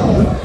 好。